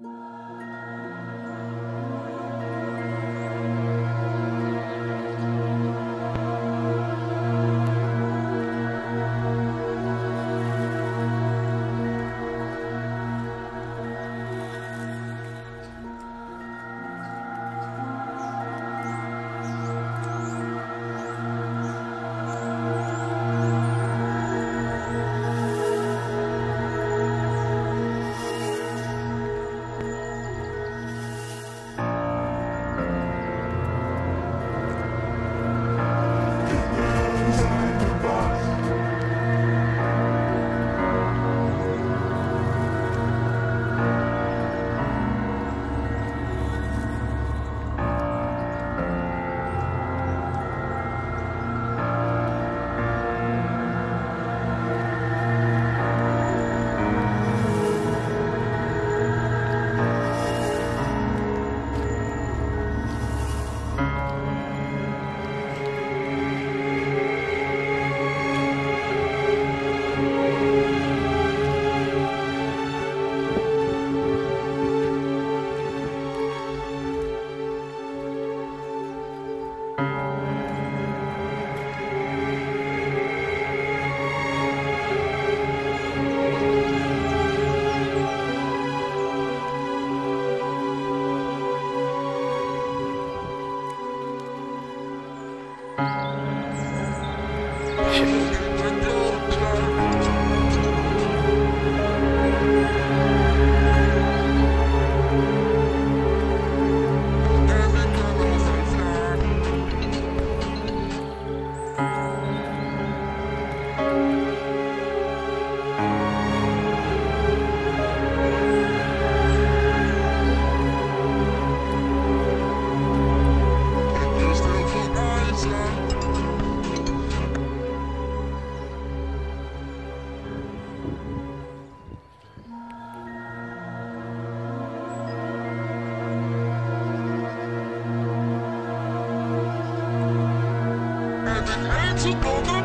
Música Hands up,